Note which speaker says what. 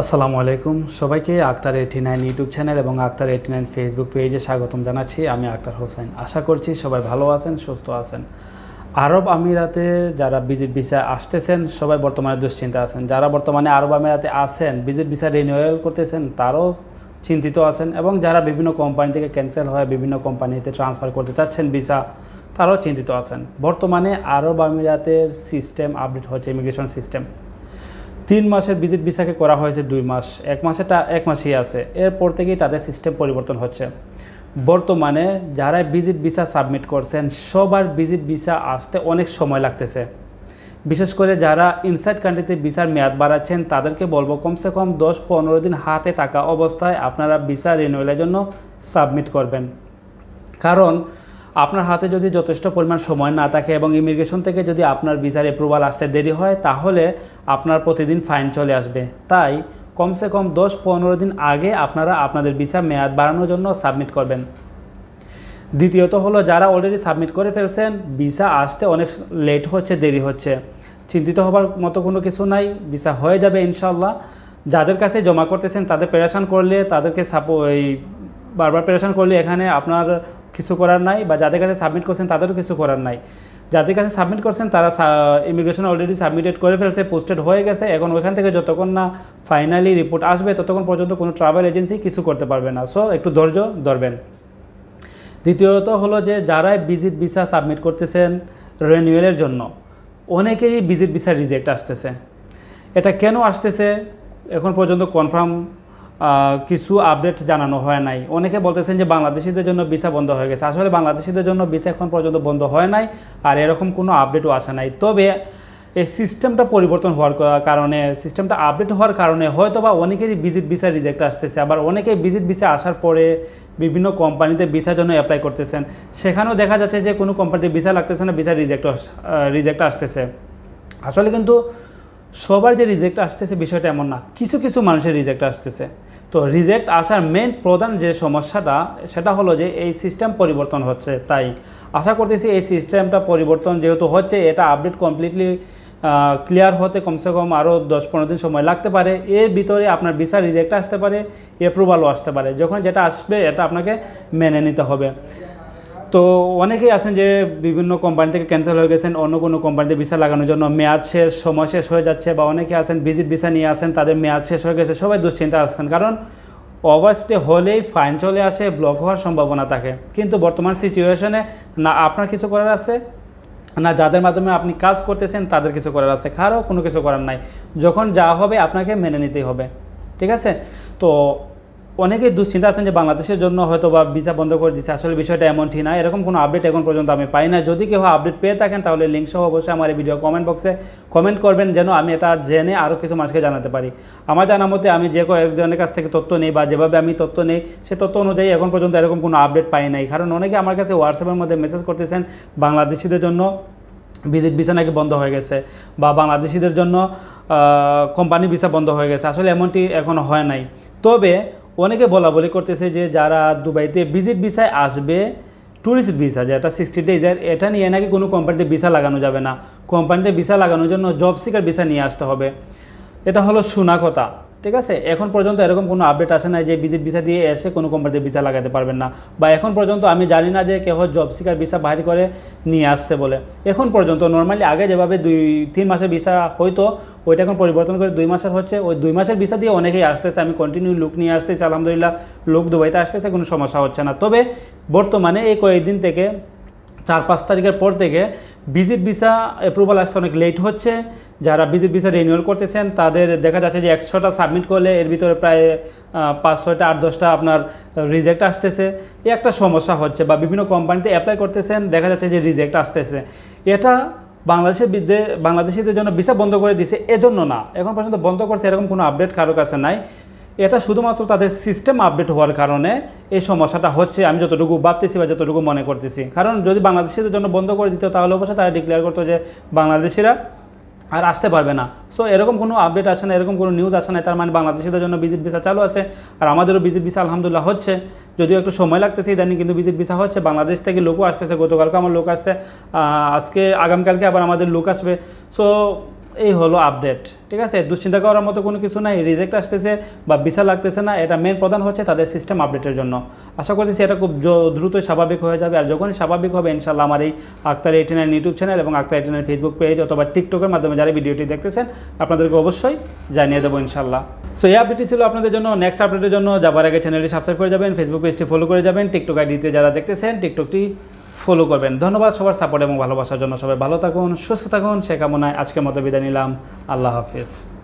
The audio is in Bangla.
Speaker 1: আসসালামু আলাইকুম। সবাইকে Akhtar eighty nine YouTube channel এবং আক্তার এইটি নাইন ফেসবুক পেজে স্বাগতম জানাচ্ছি আমি আক্তার হোসেন। আশা করছি সবাই ভালো আছেন, সুস্থ আছেন। আরব আমিরাতে যারা ভিজিট ভিসা আসতেছেন, সবাই বর্তমানে দুশ্চিন্তা আছেন। যারা বর্তমানে আরব আমিরাতে আছেন, ভিজিট ভিসা রিনিউয়াল করতেছেন, তারও চিন্তিত আছেন এবং যারা বিভিন্ন কোম্পানি থেকে ক্যান্সেল হয় বিভিন্ন কোম্পানিতে ট্রান্সফার করতে চাচ্ছেন ভিসা তারাও চিন্তিত আছেন। বর্তমানে আরব আমিরাতের সিস্টেম আপডেট হচ্ছে ইমিগ্রেশন সিস্টেম তিন মাসের ভিজিট ভিসাকে করা হয়েছে দুই মাস। এক মাসেটা এক মাসই আছে। এরপর থেকেই তাদের সিস্টেম পরিবর্তন হচ্ছে। বর্তমানে যারা ভিজিট ভিসা সাবমিট করছেন, সবার ভিজিট ভিসা আসতে অনেক সময় লাগতেছে। বিশেষ করে যারা ইনসাইড কান্ট্রিতে ভিসার মেয়াদ বাড়াচ্ছেন, তাদেরকে বলব কমসে কম দশ পনেরো দিন হাতে থাকা অবস্থায় আপনারা ভিসা রিনিউয়ালের জন্য সাবমিট করবেন। কারণ আপনার হাতে যদি যথেষ্ট পরিমাণ সময় না থাকে এবং ইমিগ্রেশন থেকে যদি আপনার ভিসার অ্যাপ্রুভাল আসতে দেরি হয়, তাহলে আপনার প্রতিদিন ফাইন চলে আসবে। তাই কমসে কম দশ পনেরো দিন আগে আপনারা আপনাদের ভিসা মেয়াদ বাড়ানোর জন্য সাবমিট করবেন। দ্বিতীয়ত হলো, যারা অলরেডি সাবমিট করে ফেলছেন, ভিসা আসতে অনেক লেট হচ্ছে, দেরি হচ্ছে। চিন্তিত হবার মতো কোনো কিছু নাই, ভিসা হয়ে যাবে ইনশাল্লাহ যাদের কাছে জমা করতেছেন, তাদের প্রেশান করলে, তাদেরকে সাপো এই বারবার প্রেশান করলে এখানে আপনার কিছু করার নাই বা যাদের কাছে সাবমিট করছেন তাদেরও কিছু করার নাই। যাদের কাছে সাবমিট করছেন তারা ইমিগ্রেশন অলরেডি সাবমিটেড করে ফেলছে পোস্টেড হয়ে গেছে, এখন ওইখান থেকে যতক্ষণ না ফাইনালি রিপোর্ট আসবে, ততক্ষণ পর্যন্ত কোনো ট্রাভেল এজেন্সি কিছু করতে পারবে না। সো একটু ধৈর্য ধরবেন। দ্বিতীয়ত হলো যে, যারাই ভিজিট ভিসা সাবমিট করতেছেন রেনিউয়ালের জন্য, অনেকেরই ভিজিট ভিসা রিজেক্ট আসতেছে। এটা কেন আসতেছে? এখন পর্যন্ত কনফার্ম কিছু আপডেট জানানো হয় নাই। অনেকে বলতেছেন যে বাংলাদেশিদের জন্য ভিসা বন্ধ হয়ে গেছে। আসলে বাংলাদেশিদের জন্য ভিসা এখন পর্যন্ত বন্ধ হয় নাই আর এরকম কোনো আপডেটও আসা নাই। তবে এই সিস্টেমটা পরিবর্তন হওয়ার কারণে সিস্টেমটা আপডেট হওয়ার কারণে হয়তো বা অনেকেরই ভিজিট ভিসা রিজেক্ট আসতেছে। আবার অনেকেই ভিজিট ভিসা আসার পরে বিভিন্ন কোম্পানিতে ভিসার জন্য অ্যাপ্লাই করতেছেন। সেখানেও দেখা যাচ্ছে যে কোনো কোম্পানিতে ভিসা লাগতেছে না ভিসা রিজেক্ট রিজেক্ট আসতেছে। আসলে কিন্তু সবার যে রিজেক্ট আসতেছে বিষয়টা এমন না। কিছু কিছু মানুষের রিজেক্ট আসতেছে। তো রিজেক্ট আসার মেন প্রধান যে সমস্যাটা, সেটা হলো যে এই সিস্টেম পরিবর্তন হচ্ছে। তাই আশা করতেছি এই সিস্টেমটা পরিবর্তন যেহেতু হচ্ছে, এটা আপডেট কমপ্লিটলি ক্লিয়ার হতে কমসে কম আরও দশ পনেরো দিন সময় লাগতে পারে। এর ভিতরে আপনার ভিসা রিজেক্ট আসতে পারে অ্যাপ্রুভালও আসতে পারে। যখন যেটা আসবে, এটা আপনাকে মেনে নিতে হবে। তো অনেকেই আছেন যে বিভিন্ন কোম্পানি থেকে ক্যান্সেল হয়ে গেছেন, অন্য কোনো কোম্পানিতে ভিসা লাগানোর জন্য মেয়াদ শেষ, সময় শেষ হয়ে যাচ্ছে বা অনেকে আছেন ভিজিট ভিসা নিয়ে আসেন তাদের মেয়াদ শেষ হয়ে গেছে, সবাই দুশ্চিন্তা আসছেন কারণ ওভারস্টে হলেই ফাইন চলে আসে ব্লক হওয়ার সম্ভাবনা থাকে। কিন্তু বর্তমান সিচুয়েশনে না আপনার কিছু করার আছে, না যাদের মাধ্যমে আপনি কাজ করতেছেন, তাদের কিছু করার আছে। কারও কোনো কিছু করার নাই। যখন যা হবে আপনাকে মেনে নিতেই হবে। ঠিক আছে? তো অনেকেই দুশ্চিন্তা আছেন যে বাংলাদেশের জন্য হয়তো বা ভিসা বন্ধ করে দিচ্ছে। আসলে বিষয়টা এমনটি না। এরকম কোনো আপডেট এখন পর্যন্ত আমি পাই না যদি কেউ আপডেট পেয়ে থাকেন, তাহলে লিঙ্ক সহ অবশ্যই আমার এই ভিডিও কমেন্ট বক্সে কমেন্ট করবেন, যেন আমি এটা জেনে আরও কিছু মানুষকে জানাতে পারি। আমার জানা মতে আমি যে কয়েকজনের কাছ থেকে তথ্য নেই বা যেভাবে আমি তথ্য নেই, সে তথ্য অনুযায়ী এখন পর্যন্ত এরকম কোনো আপডেট পাই নাই। কারণ অনেকে আমার কাছে হোয়াটসঅ্যাপের মধ্যে মেসেজ করতেছেন, বাংলাদেশিদের জন্য ভিজিট ভিসা নাকি বন্ধ হয়ে গেছে বা বাংলাদেশিদের জন্য কোম্পানি ভিসা বন্ধ হয়ে গেছে। আসলে এমনটি এখনও হয় নাই। তবে অনেকে বলা বলি করতেছে যে যারা দুবাইতে ভিজিট ভিসায় আসবে ট্যুরিস্ট ভিসা যেটা সিক্সটি ডেজের এটা নিয়ে নাকি কোনো কোম্পানিতে ভিসা লাগানো যাবে না। কোম্পানিতে ভিসা লাগানোর জন্য জব সিকার ভিসা নিয়ে আসতে হবে। এটা হলো শোনা কথা। ঠিক আছে? এখন পর্যন্ত এরকম কোনো আপডেট আসে না যে ভিজিট ভিসা দিয়ে এসে কোনো কোম্পানিতে ভিসা লাগাতে পারবেন না। বা এখন পর্যন্ত আমি জানি না যে কেহ জব সিকার ভিসা বাহির করে নিয়ে আসছে বলে। এখন পর্যন্ত নর্মালি আগে যেভাবে দুই, তিন মাসের ভিসা হয়তো ওইটা এখন পরিবর্তন করে দুই মাসের হচ্ছে। ওই দুই মাসের ভিসা দিয়ে অনেকেই আসতেছে, আমি কন্টিনিউ লুক নিয়ে আসতেছি, আলহামদুলিল্লাহ লোক দুবাইতে আসতেছে, কোনো সমস্যা হচ্ছে না। তবে বর্তমানে এই কয়েকদিন থেকে পাঁচ তারিখের পর থেকে ভিজিট ভিসা অ্যাপ্রুভাল আসতে অনেক লেট হচ্ছে। যারা ভিজিট ভিসা রিনিউয়াল করতেছেন, তাদের দেখা যাচ্ছে যে একশোটা সাবমিট করলে এর ভিতরে প্রায় পাঁচ ছয়টা আট দশটা আপনার রিজেক্ট আসতেছে। এ একটা সমস্যা হচ্ছে বা বিভিন্ন কোম্পানিতে অ্যাপ্লাই করতেছেন, দেখা যাচ্ছে যে রিজেক্ট আসতেছে। এটা বাংলাদেশের বিদ্যে বাংলাদেশিদের জন্য ভিসা বন্ধ করে দিছে, এজন্য না। এখন পর্যন্ত বন্ধ করছে, এরকম কোনো আপডেট কারও কাছে নাই। এটা শুধুমাত্র তাদের সিস্টেম আপডেট হওয়ার কারণে এই সমস্যাটা হচ্ছে। আমি যতটুকু ভাবতেছি বা যতটুকু মনে করতেছি। কারণ যদি বাংলাদেশিদের জন্য বন্ধ করে দিত, তাহলে অবশ্যই তারা ডিক্লেয়ার করতো যে বাংলাদেশিরা আর আসতে পারবে না। সো এরকম কোনো আপডেট আসে না, এরকম কোনো নিউজ আসে না, তার মানে বাংলাদেশিদের জন্য ভিজিট ভিসা চালু আছে। আর আমাদেরও ভিজিট ভিসা আলহামদুলিল্লাহ হচ্ছে। যদিও একটু সময় লাগতেছে ইদানিং, কিন্তু ভিজিট ভিসা হচ্ছে। বাংলাদেশ থেকে লোকও আসতেছে, গতকালকে আমার লোক আসছে। আজকে, আগামীকালকে আবার আমাদের লোক আসবে। সো এই হলো আপডেট ঠিক আছে? দুশ্চিন্তা করার মতো কোনো কিছু নাই রিজেক্ট আসতেছে বা ভিসা লাগতেছে না, এটা মেন প্রধান হচ্ছে তাদের সিস্টেম আপডেটের জন্য। আশা করতেছি এটা খুব দ্রুত স্বাভাবিক হয়ে যাবে, আর যখনই স্বাভাবিক হবে ইনশাল্লাহ আমার এই Akhtar eighty nine YouTube channel এবং Akhtar eighty nine Facebook page অথবা টিকটকের মাধ্যমে যারা ভিডিওটি দেখতেছেন, আপনাদেরকে অবশ্যই জানিয়ে দেবো ইনশাল্লাহ সো এই আপডেটটি ছিল আপনাদের জন্য। নেক্সট আপডেটের জন্য যাবার আগে চ্যানেলটি সাবস্ক্রাইব করে যাবেন ফেসবুক পেজটি ফলো করে যাবেন টিকটক আইডিতে যারা দেখতেছেন টিকটকটি ফলো করবেন। ধন্যবাদ সবার সাপোর্ট এবং ভালোবাসার জন্য। সবাই ভালো থাকুন, সুস্থ থাকুন, সে কামনায় আজকের মতো বিদায় নিলাম। আল্লাহ হাফিজ।